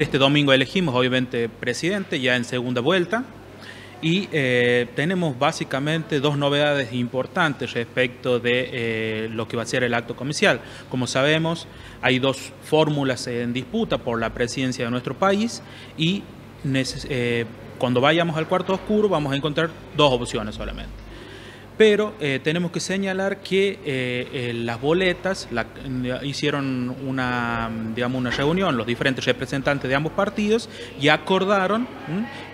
Este domingo elegimos obviamente presidente ya en segunda vuelta y eh, tenemos básicamente dos novedades importantes respecto de eh, lo que va a ser el acto comercial. Como sabemos, hay dos fórmulas en disputa por la presidencia de nuestro país y eh, cuando vayamos al cuarto oscuro vamos a encontrar dos opciones solamente pero eh, tenemos que señalar que eh, eh, las boletas hicieron una, digamos, una reunión, los diferentes representantes de ambos partidos, y acordaron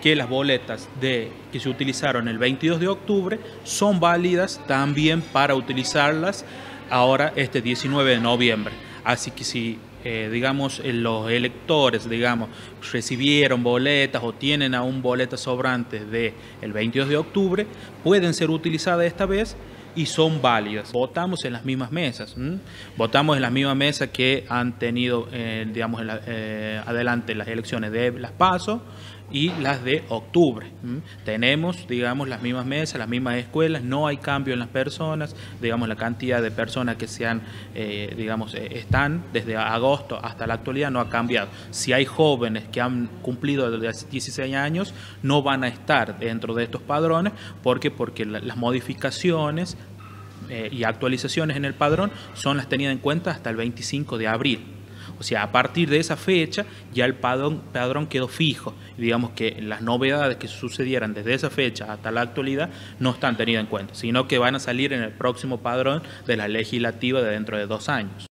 que las boletas de, que se utilizaron el 22 de octubre son válidas también para utilizarlas ahora este 19 de noviembre. Así que si eh, digamos, eh, los electores, digamos, recibieron boletas o tienen aún boletas sobrantes del el 22 de octubre, pueden ser utilizadas esta vez y son válidas. Votamos en las mismas mesas, votamos en las mismas mesas que han tenido, eh, digamos, adelante las elecciones de las PASO y las de octubre. Tenemos, digamos, las mismas mesas, las mismas escuelas, no hay cambio en las personas, digamos, la cantidad de personas que se han, eh, digamos, están desde agosto hasta la actualidad no ha cambiado. Si hay jóvenes que han cumplido desde 16 años, no van a estar dentro de estos padrones, ¿por qué? Porque las modificaciones eh, y actualizaciones en el padrón son las tenidas en cuenta hasta el 25 de abril. O sea, a partir de esa fecha ya el padrón, quedó fijo. digamos que las novedades que sucedieran desde esa fecha hasta la actualidad no están tenidas en cuenta, sino que van a salir en el próximo padrón de la legislativa de dentro de dos años.